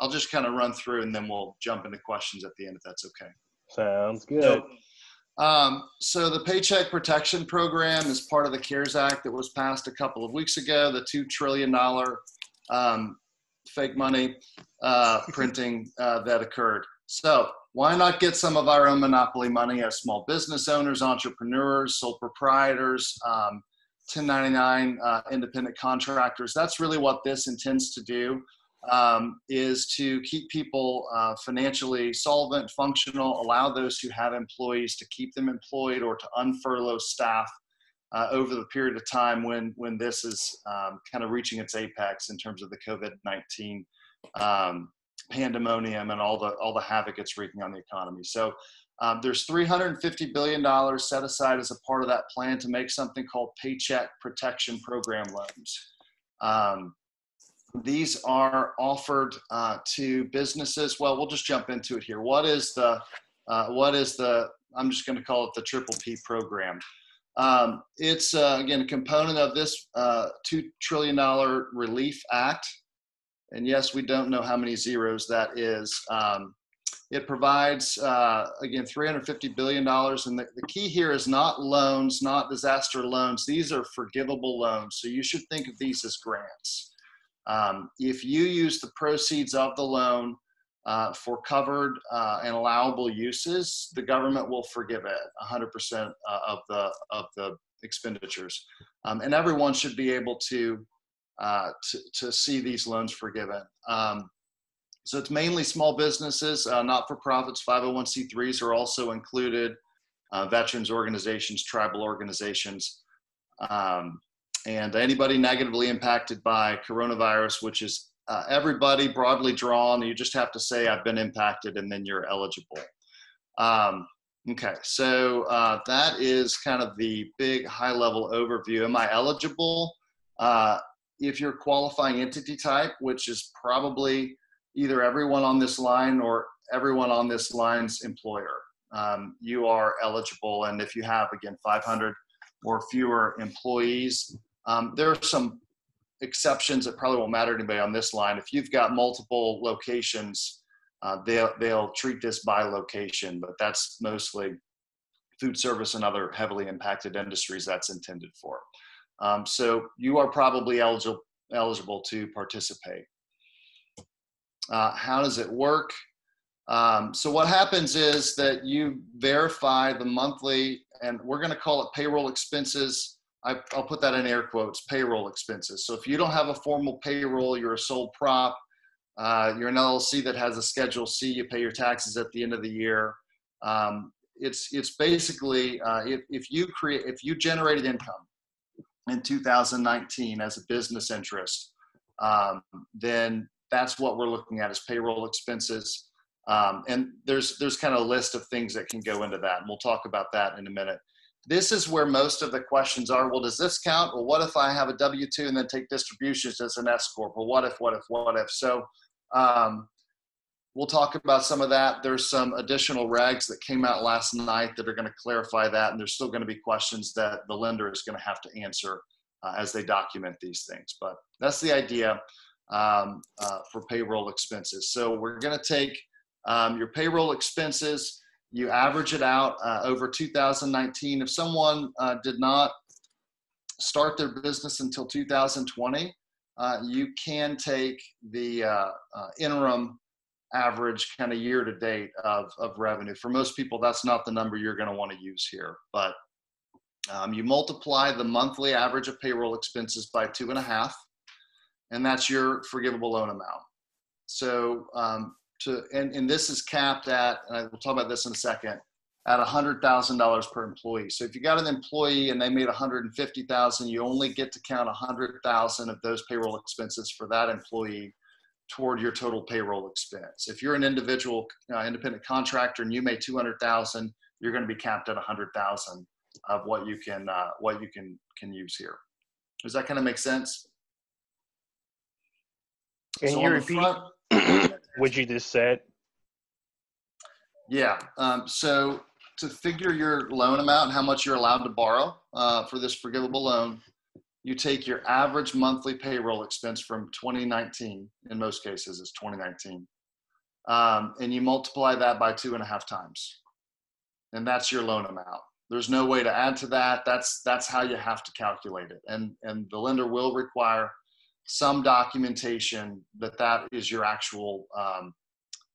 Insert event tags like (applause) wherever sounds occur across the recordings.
I'll just kind of run through and then we'll jump into questions at the end if that's okay. Sounds good. So, um, so the Paycheck Protection Program is part of the CARES Act that was passed a couple of weeks ago. The two trillion dollar um, fake money uh, (laughs) printing uh, that occurred. So why not get some of our own monopoly money as small business owners, entrepreneurs, sole proprietors, um, 1099 uh, independent contractors? That's really what this intends to do. Um, is to keep people uh, financially solvent, functional, allow those who have employees to keep them employed or to unfurlough staff uh, over the period of time when when this is um, kind of reaching its apex in terms of the COVID nineteen um, pandemonium and all the all the havoc it's wreaking on the economy. So um, there's 350 billion dollars set aside as a part of that plan to make something called Paycheck Protection Program loans. These are offered uh, to businesses. Well, we'll just jump into it here. What is the uh, what is the I'm just going to call it the Triple P program. Um, it's uh, again a component of this uh, two trillion dollar relief act and yes, we don't know how many zeros that is. Um, it provides, uh, again, $350 billion. And the, the, key here is not loans, not disaster loans. These are forgivable loans. So you should think of these as grants. Um, if you use the proceeds of the loan uh, for covered uh, and allowable uses, the government will forgive it 100% uh, of the, of the expenditures. Um, and everyone should be able to uh, to, to see these loans forgiven. Um, so it's mainly small businesses, uh, not for profits, 501c3s are also included, uh, veterans organizations, tribal organizations, um, and anybody negatively impacted by coronavirus, which is uh, everybody broadly drawn. You just have to say, I've been impacted, and then you're eligible. Um, okay, so uh, that is kind of the big high level overview. Am I eligible? Uh, if you're qualifying entity type, which is probably either everyone on this line or everyone on this line's employer, um, you are eligible. And if you have, again, 500 or fewer employees, um, there are some exceptions that probably won't matter to anybody on this line. If you've got multiple locations, uh, they'll, they'll treat this by location, but that's mostly food service and other heavily impacted industries that's intended for. Um, so you are probably eligible eligible to participate. Uh, how does it work? Um, so what happens is that you verify the monthly, and we're going to call it payroll expenses. I, will put that in air quotes, payroll expenses. So if you don't have a formal payroll, you're a sole prop, uh, you're an LLC that has a Schedule C, you pay your taxes at the end of the year. Um, it's it's basically uh, if, if you create if you generated income in 2019 as a business interest, um, then that's what we're looking at as payroll expenses. Um, and there's there's kind of a list of things that can go into that, and we'll talk about that in a minute. This is where most of the questions are. Well, does this count? Well, what if I have a W two and then take distributions as an S corp? Well, what if? What if? What if? So um, we'll talk about some of that. There's some additional regs that came out last night that are going to clarify that, and there's still going to be questions that the lender is going to have to answer uh, as they document these things. But that's the idea um, uh, for payroll expenses. So we're going to take um, your payroll expenses, you average it out uh, over 2019. If someone uh, did not start their business until 2020, uh, you can take the uh, interim average kind of year to date of, of revenue. For most people, that's not the number you're going to want to use here. But um, you multiply the monthly average of payroll expenses by two and a half, and that's your forgivable loan amount. So, um, to and, and this is capped at, and we'll talk about this in a second, at $100,000 per employee. So if you got an employee and they made 150,000, you only get to count 100,000 of those payroll expenses for that employee toward your total payroll expense. If you're an individual uh, independent contractor and you made 200,000, you're going to be capped at 100,000 of what you can uh, what you can can use here. Does that kind of make sense? Can so you repeat front, (coughs) what you just said? Yeah. Um, so to figure your loan amount and how much you're allowed to borrow uh, for this forgivable loan, you take your average monthly payroll expense from 2019, in most cases, it's 2019, um, and you multiply that by two and a half times. And that's your loan amount. There's no way to add to that. That's that's how you have to calculate it. And and the lender will require some documentation that that is your actual um,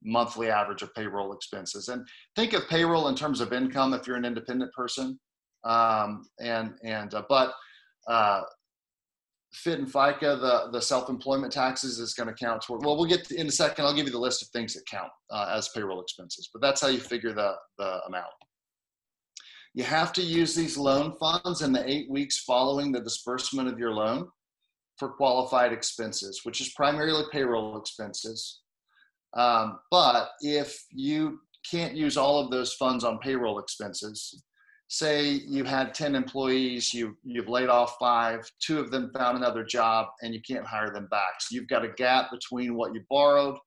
monthly average of payroll expenses. And think of payroll in terms of income if you're an independent person. Um, and and uh, but uh, FIT and FICA, the, the self-employment taxes is going to count toward, well, we'll get to, in a second, I'll give you the list of things that count uh, as payroll expenses, but that's how you figure the, the amount. You have to use these loan funds in the eight weeks following the disbursement of your loan for qualified expenses, which is primarily payroll expenses. Um, but if you can't use all of those funds on payroll expenses, say you had 10 employees, you, you've laid off five, two of them found another job, and you can't hire them back. So you've got a gap between what you borrowed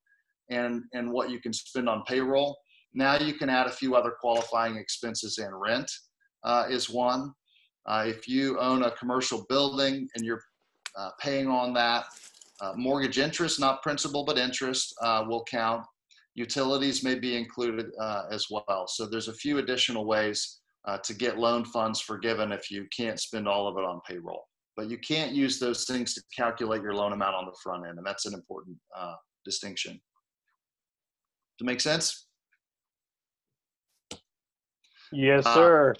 and, and what you can spend on payroll. Now you can add a few other qualifying expenses in. Rent uh, is one. Uh, if you own a commercial building and you're uh, paying on that, uh, mortgage interest, not principal but interest, uh, will count. Utilities may be included uh, as well. So there's a few additional ways uh, to get loan funds forgiven if you can't spend all of it on payroll. But you can't use those things to calculate your loan amount on the front end, and that's an important uh, distinction. To make sense? Yes, uh, sir.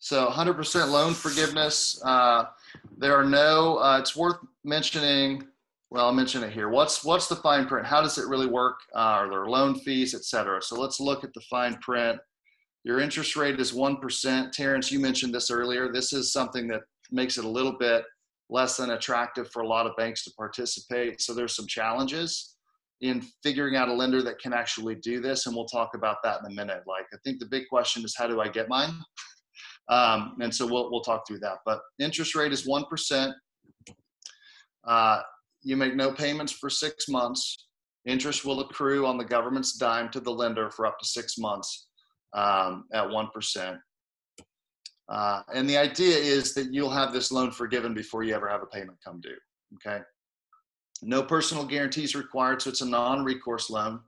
so 100% loan forgiveness. Uh, there are no. Uh, it's worth mentioning. Well, I'll mention it here. What's what's the fine print? How does it really work? Uh, are there loan fees, et cetera? So let's look at the fine print. Your interest rate is 1%. Terrence, you mentioned this earlier. This is something that makes it a little bit less than attractive for a lot of banks to participate. So there's some challenges in figuring out a lender that can actually do this. And we'll talk about that in a minute. Like, I think the big question is how do I get mine? Um, and so we'll, we'll talk through that. But interest rate is 1%. Uh, you make no payments for six months. Interest will accrue on the government's dime to the lender for up to six months um, at 1%. Uh, and the idea is that you'll have this loan forgiven before you ever have a payment come due. Okay. No personal guarantees required, so it's a non recourse loan.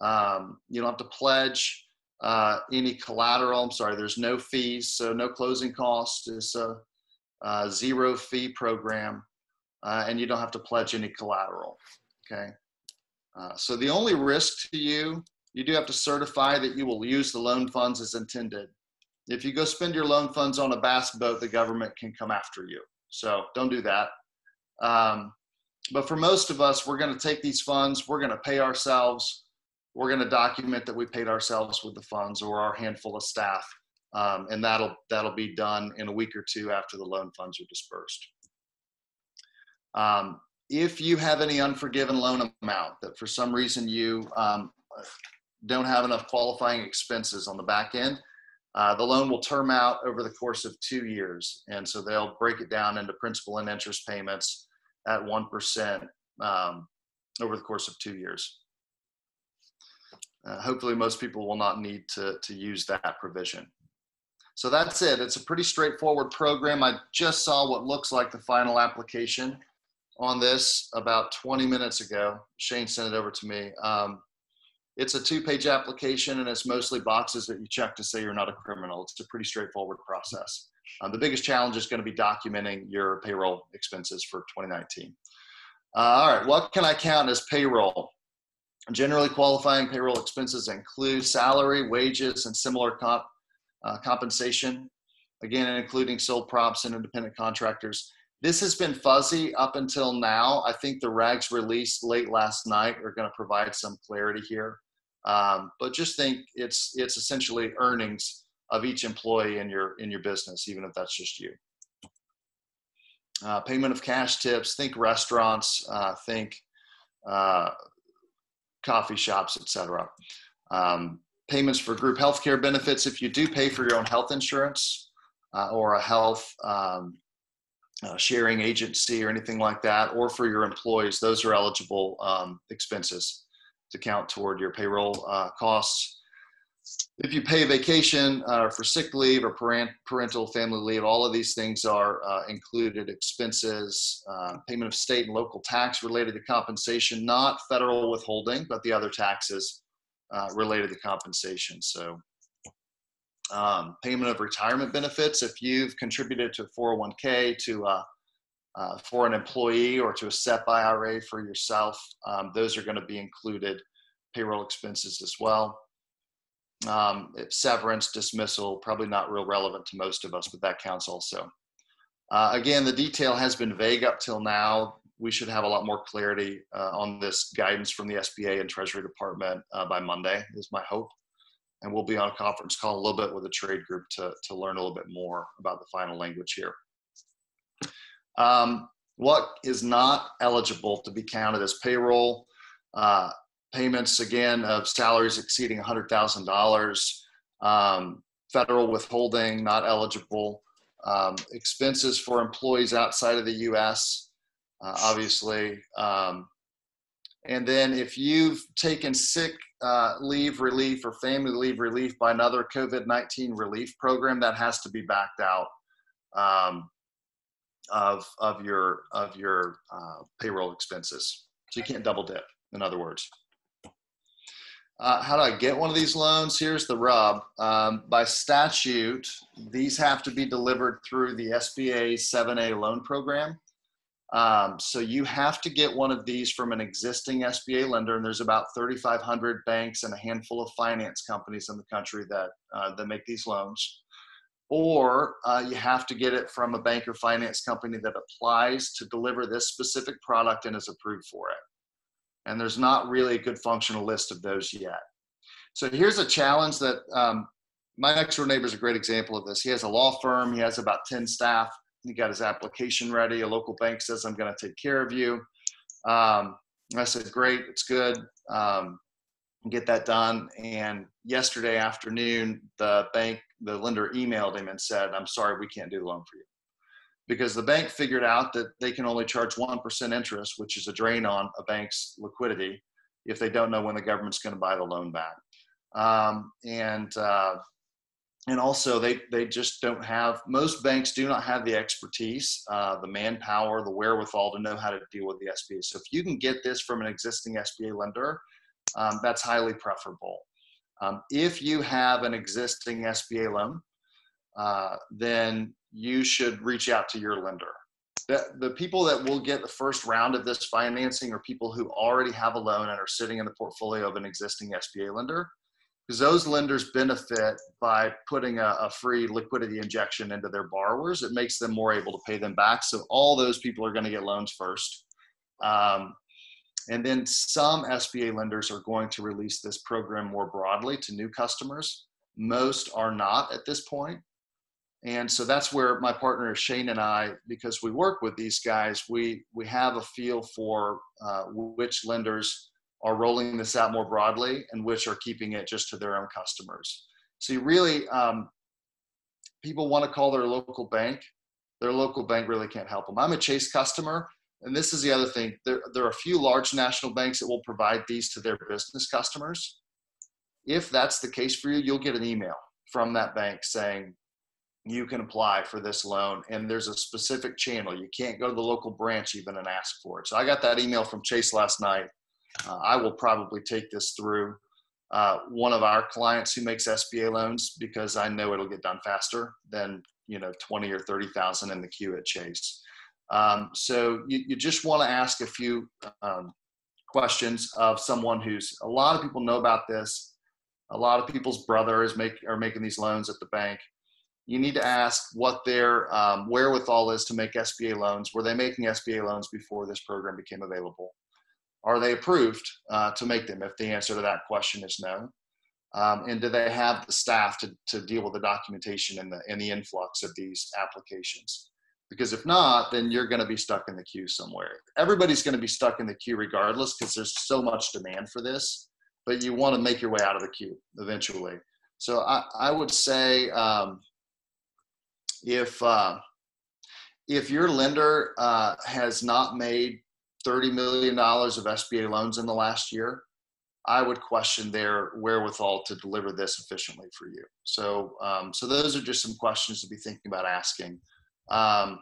Um, you don't have to pledge uh, any collateral. I'm sorry, there's no fees, so no closing costs. It's a, a zero fee program, uh, and you don't have to pledge any collateral. Okay. Uh, so the only risk to you you do have to certify that you will use the loan funds as intended. If you go spend your loan funds on a bass boat, the government can come after you. So don't do that. Um, but for most of us, we're going to take these funds, we're going to pay ourselves, we're going to document that we paid ourselves with the funds or our handful of staff, um, and that'll that'll be done in a week or two after the loan funds are dispersed. Um, if you have any unforgiven loan amount that for some reason you um, don't have enough qualifying expenses on the back end, uh, the loan will term out over the course of two years. And so they'll break it down into principal and interest payments at 1% um, over the course of two years. Uh, hopefully, most people will not need to, to use that provision. So that's it. It's a pretty straightforward program. I just saw what looks like the final application on this about 20 minutes ago. Shane sent it over to me. Um, it's a two page application and it's mostly boxes that you check to say you're not a criminal. It's a pretty straightforward process. Um, the biggest challenge is going to be documenting your payroll expenses for 2019. Uh, all right, what can I count as payroll? Generally qualifying payroll expenses include salary, wages, and similar comp, uh, compensation, again, including sole props and independent contractors. This has been fuzzy up until now. I think the regs released late last night are going to provide some clarity here. Um, but just think it's it's essentially earnings of each employee in your in your business, even if that's just you. Uh, payment of cash tips. Think restaurants. Uh, think uh, coffee shops, etc. Um, payments for group health care benefits. If you do pay for your own health insurance uh, or a health um, uh, sharing agency or anything like that, or for your employees, those are eligible um, expenses to count toward your payroll uh, costs. If you pay vacation uh, for sick leave or parent, parental family leave, all of these things are uh, included expenses, uh, payment of state and local tax related to compensation, not federal withholding, but the other taxes uh, related to compensation. So, um, payment of retirement benefits if you've contributed to 401k to uh, for an employee or to a SEP IRA for yourself, um, those are going to be included. Payroll expenses as well um, severance, dismissal, probably not real relevant to most of us, but that counts also. Uh, again, the detail has been vague up till now. We should have a lot more clarity uh, on this guidance from the SBA and Treasury Department uh, by Monday, is my hope. And we'll be on a conference call a little bit with the trade group to, to learn a little bit more about the final language here. Um, what is not eligible to be counted as payroll? Payments again of salaries exceeding $100,000, um, federal withholding not eligible, um, expenses for employees outside of the U.S. Uh, obviously, um, and then if you've taken sick uh, leave relief or family leave relief by another COVID-19 relief program, that has to be backed out um, of of your of your uh, payroll expenses. So you can't double dip. In other words uh, how do I get one of these loans? Here's the rub. Um, by statute, these have to be delivered through the SBA 7A loan program. Um, so you have to get one of these from an existing SBA lender, and there's about 3,500 banks and a handful of finance companies in the country that uh, that make these loans. Or uh, you have to get it from a bank or finance company that applies to deliver this specific product and is approved for it and there's not really a good functional list of those yet. So here's a challenge that um, my next door neighbor is a great example of this. He has a law firm, he has about 10 staff, he got his application ready. A local bank says, I'm going to take care of you. Um, I said, Great, it's good. Um, get that done. And yesterday afternoon, the bank, the lender emailed him and said, I'm sorry, we can't do the loan for you because the bank figured out that they can only charge 1% interest, which is a drain on a bank's liquidity if they don't know when the government's going to buy the loan back. Um, and uh, and also they they just don't have most banks do not have the expertise, uh, the manpower, the wherewithal to know how to deal with the SBA. So if you can get this from an existing SBA lender, um, that's highly preferable. Um, if you have an existing SBA loan, uh, then you should reach out to your lender. The, the people that will get the first round of this financing are people who already have a loan and are sitting in the portfolio of an existing SBA lender, because those lenders benefit by putting a, a free liquidity injection into their borrowers. It makes them more able to pay them back. So all those people are going to get loans first. Um, and then some SBA lenders are going to release this program more broadly to new customers. Most are not at this point. And so that's where my partner Shane and I, because we work with these guys, we we have a feel for uh, which lenders are rolling this out more broadly and which are keeping it just to their own customers. So you really, um, people want to call their local bank. Their local bank really can't help them. I'm a Chase customer, and this is the other thing. There, there are a few large national banks that will provide these to their business customers. If that's the case for you, you'll get an email from that bank saying, you can apply for this loan and there's a specific channel. You can't go to the local branch even and ask for it. So i got that email from chase last night. Uh, i will probably take this through uh, one of our clients who makes sba loans because i know it'll get done faster than you know 20 or 30000 in the queue at chase. Um, so you, you just want to ask a few um, questions of someone who's a lot of people know about this. A lot of people's brother is make are making these loans at the bank you need to ask what their um, wherewithal is to make SBA loans. Were they making SBA loans before this program became available? Are they approved uh, to make them if the answer to that question is no? Um, and do they have the staff to, to deal with the documentation and the, and the influx of these applications? Because if not, then you're going to be stuck in the queue somewhere. Everybody's going to be stuck in the queue regardless because there's so much demand for this, but you want to make your way out of the queue eventually. So I, I would say um, if uh, if your lender uh, has not made thirty million dollars of SBA loans in the last year, I would question their wherewithal to deliver this efficiently for you. So, um, so those are just some questions to be thinking about asking. Um,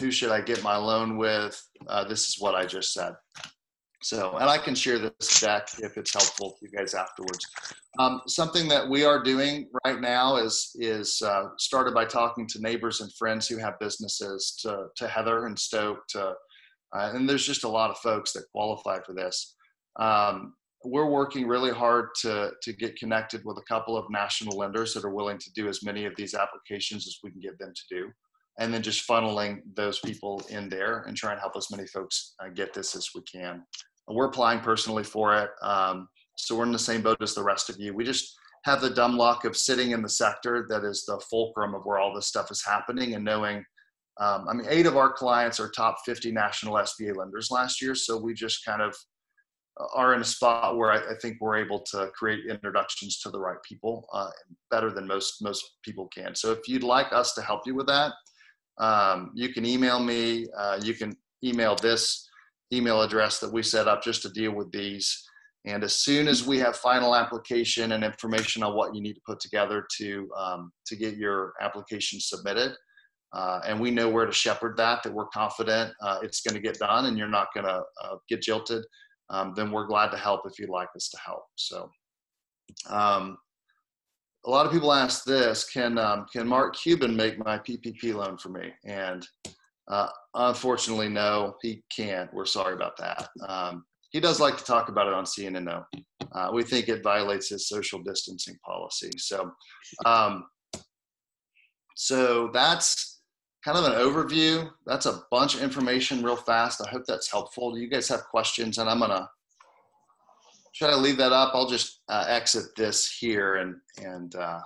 who should I get my loan with? Uh, this is what I just said. So, and I can share this deck if it's helpful to you guys afterwards. Um, something that we are doing right now is is uh, started by talking to neighbors and friends who have businesses to to Heather and Stoke to, uh, and there's just a lot of folks that qualify for this. Um, we're working really hard to to get connected with a couple of national lenders that are willing to do as many of these applications as we can get them to do and then just funneling those people in there and try and help as many folks uh, get this as we can. We're applying personally for it. Um, so we're in the same boat as the rest of you. We just have the dumb luck of sitting in the sector that is the fulcrum of where all this stuff is happening and knowing. Um, I mean, eight of our clients are top 50 national SBA lenders last year. So we just kind of uh, are in a spot where I, I think we're able to create introductions to the right people uh, better than most most people can. So if you'd like us to help you with that, um, you can email me. Uh, you can email this email address that we set up just to deal with these. And as soon as we have final application and information on what you need to put together to um, to get your application submitted, uh, and we know where to shepherd that, that we're confident uh, it's going to get done, and you're not going to uh, get jilted, um, then we're glad to help if you'd like us to help. So, um, a lot of people ask this: Can um, can Mark Cuban make my PPP loan for me? And uh, unfortunately, no, he can't. We're sorry about that. Um, he does like to talk about it on CNN, though. Uh, we think it violates his social distancing policy. So, um, so that's kind of an overview. That's a bunch of information real fast. I hope that's helpful. Do you guys have questions? And I'm gonna should I leave that up? I'll just uh, exit this here and and uh,